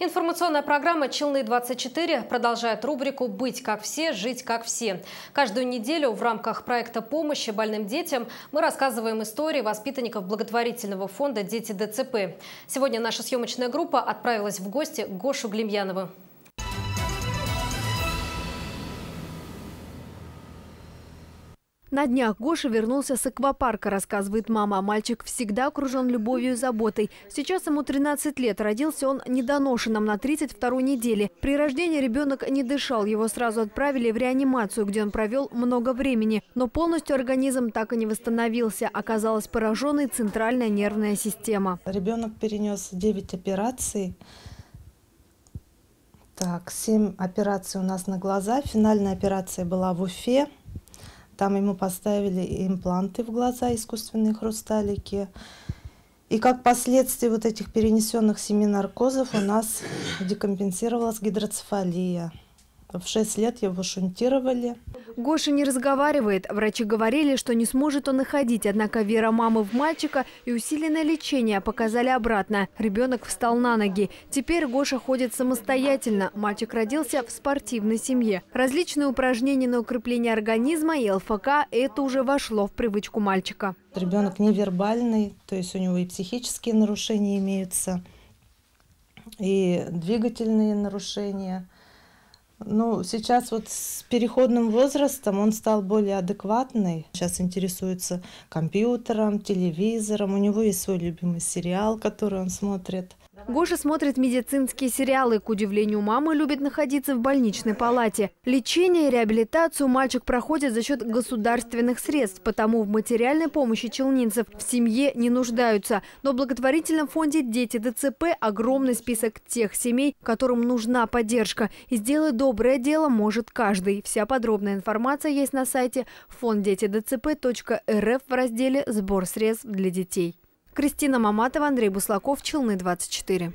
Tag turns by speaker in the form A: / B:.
A: Информационная программа «Челны-24» продолжает рубрику «Быть как все, жить как все». Каждую неделю в рамках проекта помощи больным детям мы рассказываем истории воспитанников благотворительного фонда «Дети ДЦП». Сегодня наша съемочная группа отправилась в гости к Гошу Глемьянову.
B: На днях Гоша вернулся с аквапарка, рассказывает мама. Мальчик всегда окружен любовью и заботой. Сейчас ему 13 лет. Родился он недоношенным на 32-й неделе. При рождении ребенок не дышал. Его сразу отправили в реанимацию, где он провел много времени. Но полностью организм так и не восстановился. Оказалась пораженной центральная нервная система.
C: Ребенок перенес 9 операций. Так, 7 операций у нас на глаза. Финальная операция была в Уфе. Там ему поставили импланты в глаза, искусственные хрусталики. И как последствие вот этих перенесенных семи наркозов у нас декомпенсировалась гидроцефалия. В 6 лет его шунтировали.
B: Гоша не разговаривает. Врачи говорили, что не сможет он и ходить. Однако вера мамы в мальчика и усиленное лечение показали обратно. Ребенок встал на ноги. Теперь Гоша ходит самостоятельно. Мальчик родился в спортивной семье. Различные упражнения на укрепление организма и ЛФК – это уже вошло в привычку мальчика.
C: Ребенок невербальный, то есть у него и психические нарушения имеются, и двигательные нарушения – ну, сейчас вот с переходным возрастом он стал более адекватный. Сейчас интересуется компьютером, телевизором. У него есть свой любимый сериал, который он смотрит.
B: Гоша смотрит медицинские сериалы. К удивлению мамы, любит находиться в больничной палате. Лечение и реабилитацию мальчик проходит за счет государственных средств, потому в материальной помощи челнинцев в семье не нуждаются. Но в благотворительном фонде «Дети ДЦП» огромный список тех семей, которым нужна поддержка. И сделать доброе дело может каждый. Вся подробная информация есть на сайте фонддетидцп.рф в разделе «Сбор средств для детей». Кристина Маматова, Андрей Буслаков, Челны 24.